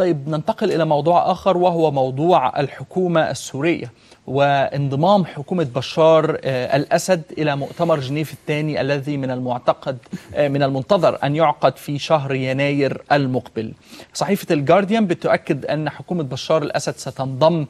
طيب ننتقل إلى موضوع آخر وهو موضوع الحكومة السورية وانضمام حكومة بشار الأسد إلى مؤتمر جنيف الثاني الذي من المعتقد من المنتظر أن يعقد في شهر يناير المقبل. صحيفة الجارديان بتؤكد أن حكومة بشار الأسد ستنضم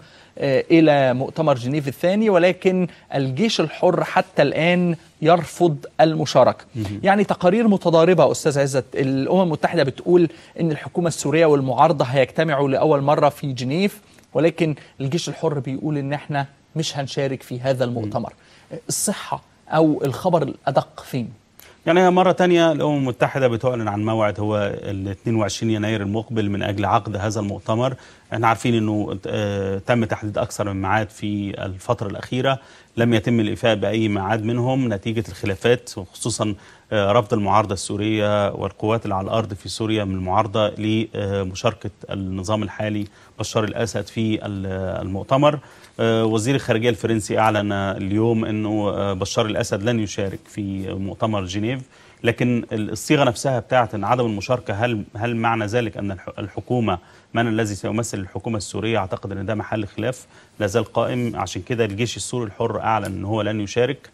إلى مؤتمر جنيف الثاني ولكن الجيش الحر حتى الآن يرفض المشاركة. يعني تقارير متضاربة أستاذ عزت. الأمم المتحدة بتقول أن الحكومة السورية والمعارضة هيجتمعوا لأول مرة في جنيف ولكن الجيش الحر بيقول إن إحنا مش هنشارك في هذا المؤتمر. الصحة أو الخبر الأدق فين؟ يعني مرة تانية الأمم المتحدة بتعلن عن موعد هو ال 22 يناير المقبل من أجل عقد هذا المؤتمر. إحنا عارفين أنه تم تحديد أكثر من ميعاد في الفترة الأخيرة. لم يتم الإيفاء بأي ميعاد منهم. نتيجة الخلافات وخصوصا رفض المعارضة السورية والقوات اللي على الأرض في سوريا من المعارضة لمشاركة النظام الحالي بشار الأسد في المؤتمر. وزير الخارجية الفرنسي أعلن اليوم أنه بشار الأسد لن يشارك في مؤتمر جنيف. لكن الصيغة نفسها بتاعت أن عدم المشاركة هل هل معنى ذلك أن الحكومة من الذي سيمثل الحكومة السورية؟ أعتقد أن ده محل خلاف لا زال قائم. عشان كده الجيش السوري الحر أعلن أن هو لن يشارك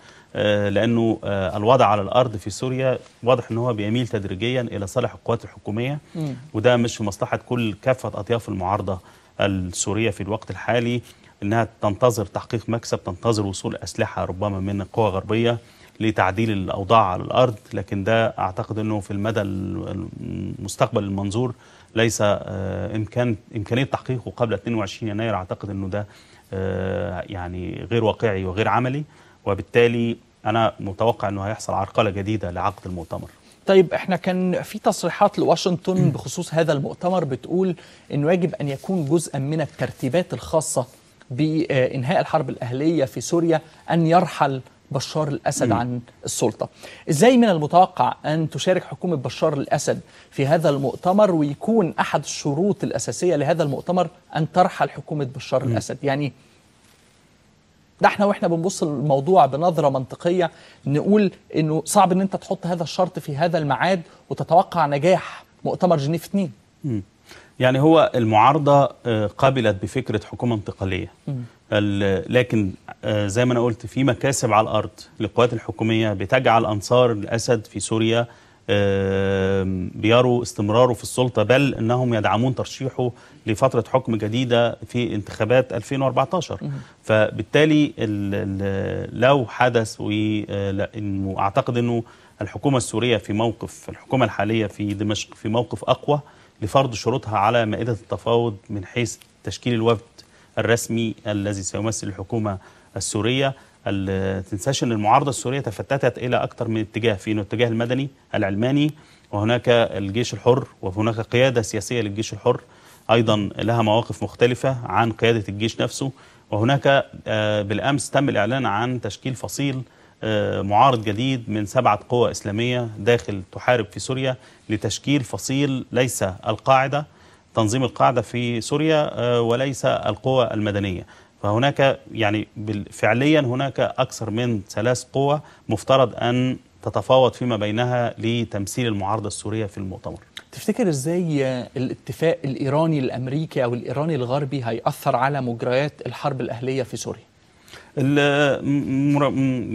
لأنه الوضع على الأرض في سوريا واضح إن هو بيميل تدريجيا إلى صالح القوات الحكومية. م. وده مش في مصلحة كل كافة أطياف المعارضة السورية في الوقت الحالي إنها تنتظر تحقيق مكسب تنتظر وصول أسلحة ربما من قوى غربية. لتعديل الأوضاع على الأرض لكن ده أعتقد إنه في المدى المستقبل المنظور ليس إمكان إمكانية تحقيقه قبل 22 يناير. أعتقد إنه ده يعني غير واقعي وغير عملي. وبالتالي أنا متوقع إنه هيحصل عرقلة جديدة لعقد المؤتمر. طيب إحنا كان في تصريحات لواشنطن بخصوص هذا المؤتمر بتقول إنه يجب أن يكون جزءا من الترتيبات الخاصة بإنهاء الحرب الأهلية في سوريا أن يرحل بشار الأسد م. عن السلطة. إزاي من المتوقع أن تشارك حكومة بشار الأسد في هذا المؤتمر ويكون أحد الشروط الأساسية لهذا المؤتمر أن ترحل حكومة بشار م. الأسد، يعني ده إحنا وإحنا بنبص للموضوع بنظرة منطقية نقول إنه صعب إن أنت تحط هذا الشرط في هذا الميعاد وتتوقع نجاح مؤتمر جنيف 2 م. يعني هو المعارضة قبلت بفكرة حكومة انتقالية لكن زي ما أنا قلت في مكاسب على الأرض. للقوات الحكومية بتجعل انصار الأسد في سوريا بيروا استمراره في السلطة بل إنهم يدعمون ترشيحه لفترة حكم جديدة في انتخابات 2014 فبالتالي لو حدث واعتقد إنه الحكومة السورية في موقف الحكومة الحالية في دمشق في موقف أقوى لفرض شروطها على مائدة التفاوض من حيث تشكيل الوفد الرسمي الذي سيمثل الحكومة السورية. تنساش ان المعارضة السورية تفتتت إلى أكثر من اتجاه في الاتجاه المدني العلماني وهناك الجيش الحر وهناك قيادة سياسية للجيش الحر. أيضا لها مواقف مختلفة عن قيادة الجيش نفسه. وهناك بالأمس تم الإعلان عن تشكيل فصيل معارض جديد من سبعة قوى إسلامية داخل تحارب في سوريا لتشكيل فصيل ليس القاعدة. تنظيم القاعدة في سوريا وليس القوى المدنية فهناك يعني فعليا هناك أكثر من ثلاث قوى مفترض أن تتفاوض فيما بينها لتمثيل المعارضة السورية في المؤتمر. تفتكر إزاي الاتفاق الإيراني الأمريكي أو الإيراني الغربي هيأثر على مجريات الحرب الأهلية في سوريا؟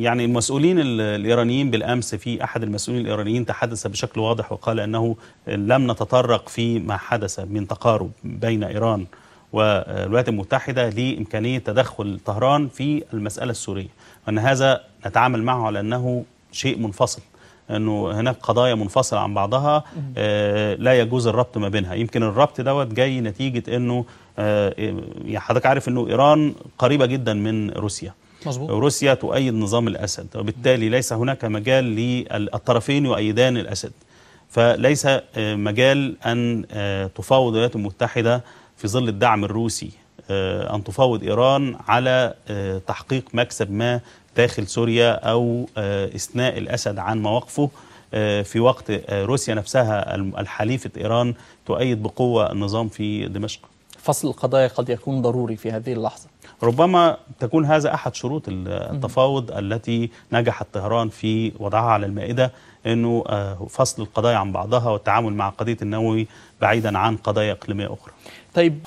يعني المسؤولين الإيرانيين بالأمس في أحد المسؤولين الإيرانيين تحدث بشكل واضح وقال أنه لم نتطرق فيما حدث من تقارب بين إيران والولايات المتحدة لإمكانية تدخل طهران في المسألة السورية. وأن هذا نتعامل معه على أنه شيء منفصل. أنه هناك قضايا منفصلة عن بعضها آه لا يجوز الربط ما بينها. يمكن الربط دوت جاي نتيجة أنه آه يعني حضرتك عارف أنه إيران قريبة جدا من روسيا. مظبوط. روسيا تؤيد نظام الأسد وبالتالي ليس هناك مجال للطرفين يؤيدان الأسد. فليس آه مجال أن تفاوض الولايات المتحدة في ظل الدعم الروسي أن تفاوض إيران على تحقيق مكسب ما داخل سوريا أو إثناء الأسد عن مواقفه في وقت روسيا نفسها الحليفة إيران تؤيد بقوة النظام في دمشق. فصل القضايا قد يكون ضروري في هذه اللحظة. ربما تكون هذا أحد شروط التفاوض التي نجحت طهران في وضعها على المائدة إنه آه، فصل القضايا عن بعضها والتعامل مع قضية النووي بعيدا عن قضايا إقليمية أخرى. طيب.